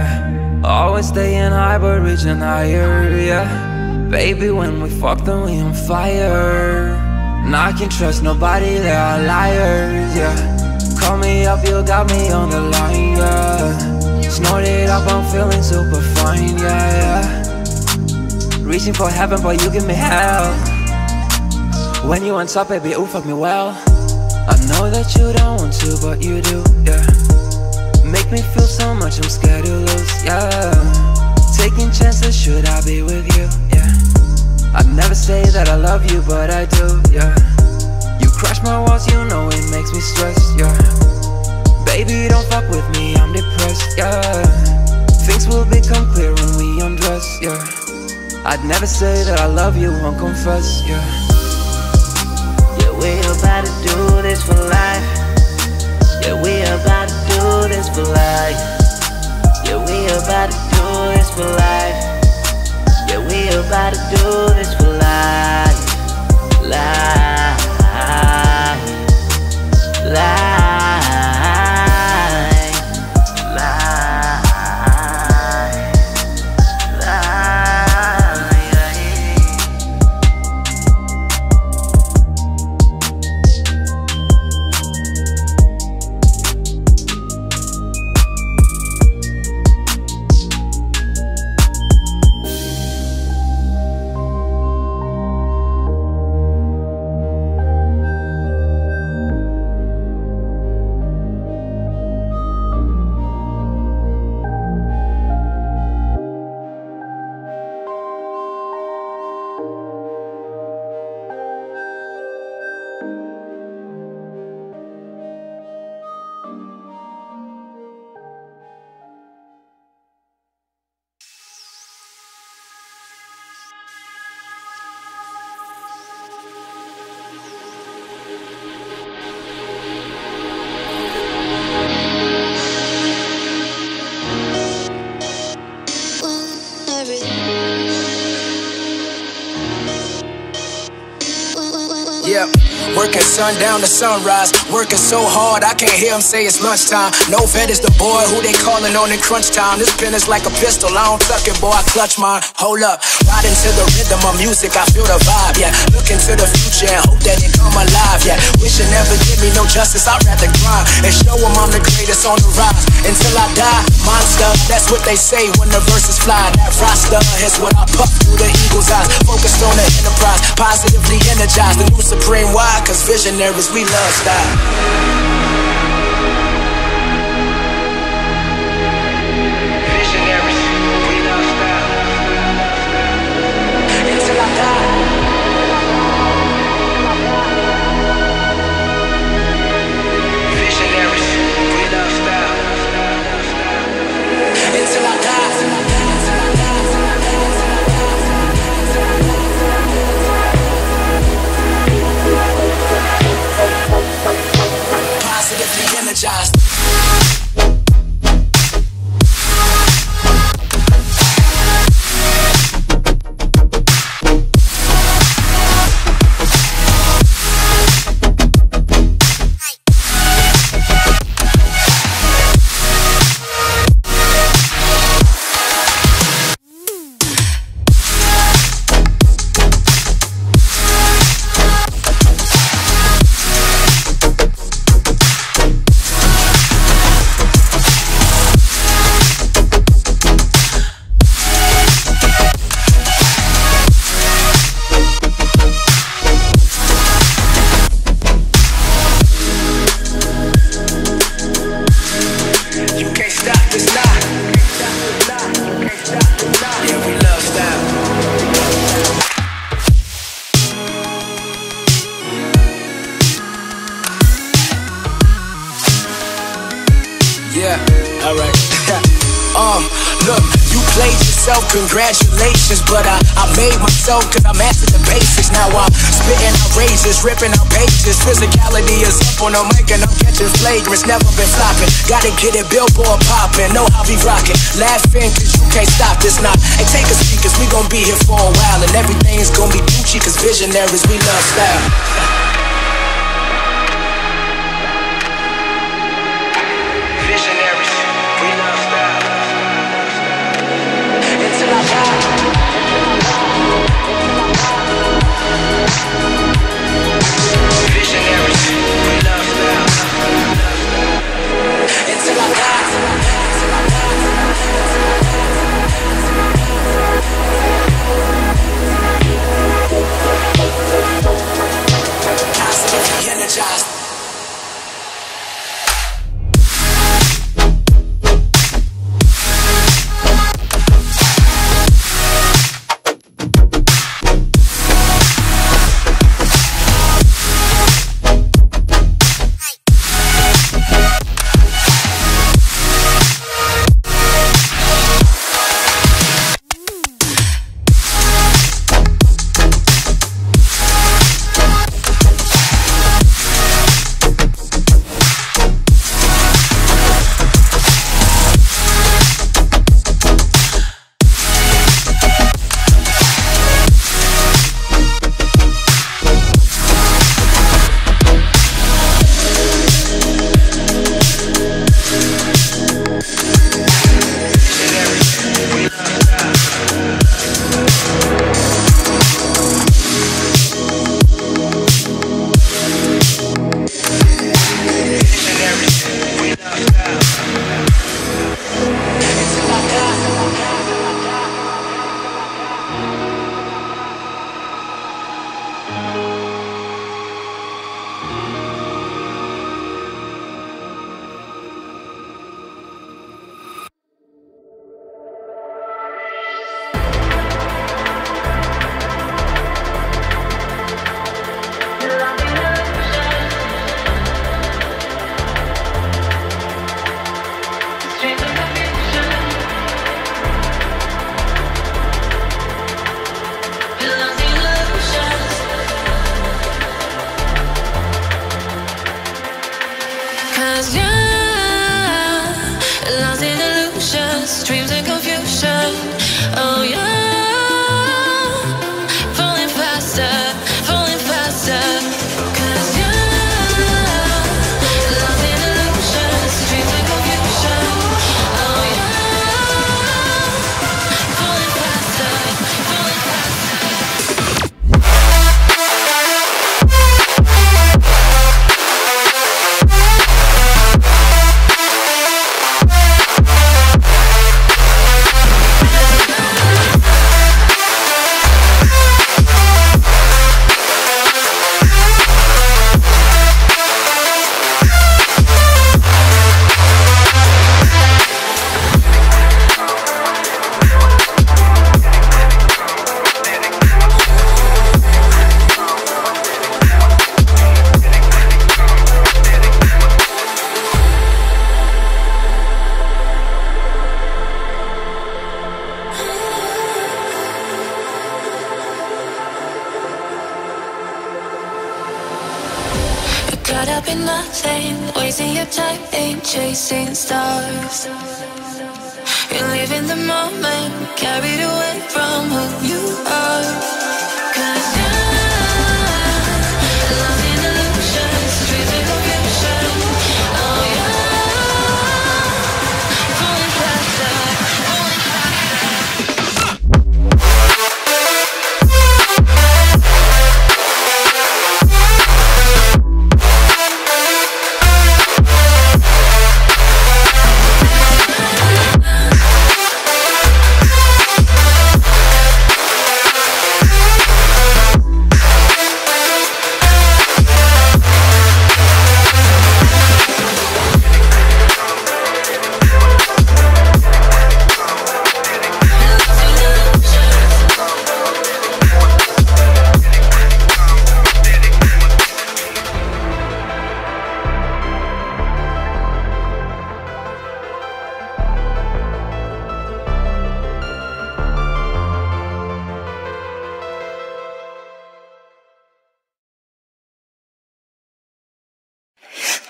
yeah. Always staying high, but reaching higher, yeah. Baby, when we fuck, then we on fire. And I can trust nobody, they are liars, yeah. Call me up, you got me on the line, yeah. Snorted up, I'm feeling super fine, yeah, yeah. Reaching for heaven, but you give me hell. When you on top, baby, ooh, fuck me well. I know that you don't want to, but you do, yeah. Make me feel so much, I'm scared to lose, yeah. Taking chances, should I be with you, yeah. I'd never say that I love you, but I do, yeah. You crush my walls, you know it makes me stress, yeah. Baby, don't fuck with me, I'm depressed, yeah. Things will become clear when we undress, yeah. I'd never say that I love you, won't confess, yeah. Yeah, we about to do this for life. Yeah, we about for life. Yeah, we about to do sundown to sunrise. Working so hard, I can't hear him say it's lunchtime. No vet is the boy who they calling on in crunch time. This pen is like a pistol, I don't tuck it, boy, I clutch mine. Hold up, riding to the rhythm of music, I feel the vibe, yeah. Looking to the future and hope that it come alive, yeah. Wish it never give me no justice, I'd rather grind and show them I'm the greatest on the rise. Until I die, monster, that's what they say when the verses fly. That roster is what I puff through the eagle's eyes. Focused on the enterprise, positively energized. The new supreme visionaries, we love style. Positively get it billboard popping. Know how we rocking. Laughing cause you can't stop this now. Hey, take a seat cause we gon' be here for a while. And everything's gon' be Gucci cause visionaries, we love style.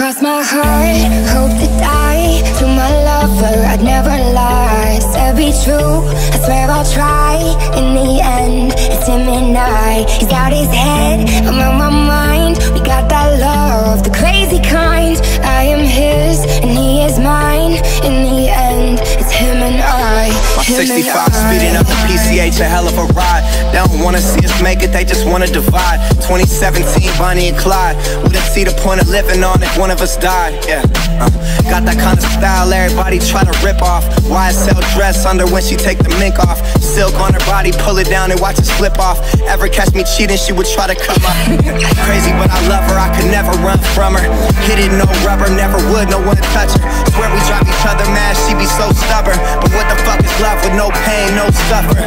Cross my heart, hope to die. To my lover, I'd never lie. Said be true, I swear I'll try. In the end, it's him and I. He's out his head, I'm on my mind. We got that love, the crazy kind. I am his, and he is mine. In the end, it's him and I My 65 I. speeding up the PCH, a hell of a ride. They don't wanna see us make it, they just wanna divide. 2017, Bonnie and Clyde. Wouldn't see the point of living on if one of us died. Yeah, uh, got that kind of style everybody try to rip off. YSL dress under when she take the mink off. Silk on her body, pull it down and watch it slip off. Ever catch me cheating, she would try to come up. Crazy, but I love her, I could never run from her. Hit it, no rubber, never would, no one touch her. Swear we drive each other mad, she be so stubborn. But what the fuck is love with no pain, no suffer?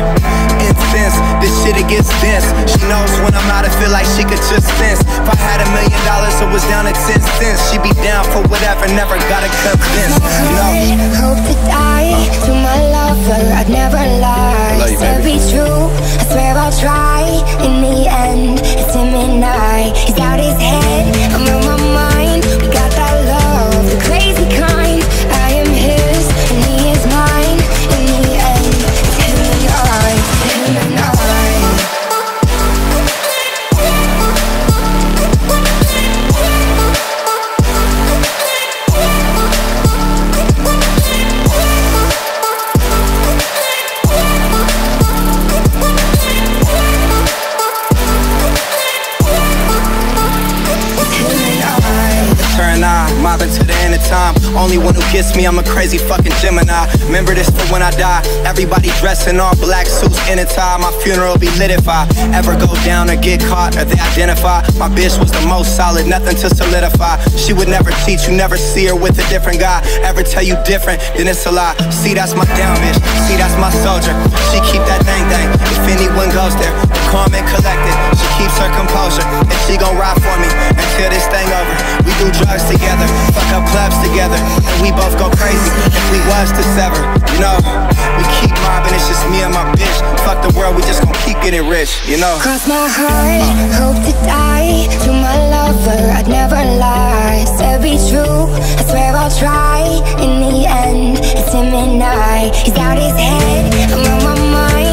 Incense, this shit it gets dense. She knows when I'm out, I feel like she could just sense. If I had a million dollars, it was down to 10 cents. She'd be down for whatever, never gotta convince. No. Hope to die to my lover, I'd never lie. Love you, Said be true, I swear I'll try. In the end, it's him and I. He's out his head, Gets me, I'm a crazy fucking Gemini. Remember this for when I die. Everybody dressed in all black suits in a tie. My funeral be lit if I ever go down or get caught or they identify. My bitch was the most solid, nothing to solidify. She would never cheat, you never see her with a different guy. Ever tell you different, then it's a lie. See, that's my down bitch. See, that's my soldier. She keep that thing thing. If anyone goes there, calm and collected. She keeps her composure, and she gon' ride for me until this thing over. We do drugs together, fuck up clubs together, and we both go crazy if we was to sever. You know, we keep mobbing, it's just me and my bitch. Fuck the world, we just keep getting rich. You know. Cross my heart, hope to die To my lover, I'd never lie Said be true, I swear I'll try In the end, it's him and I He's out his head, I'm on my mind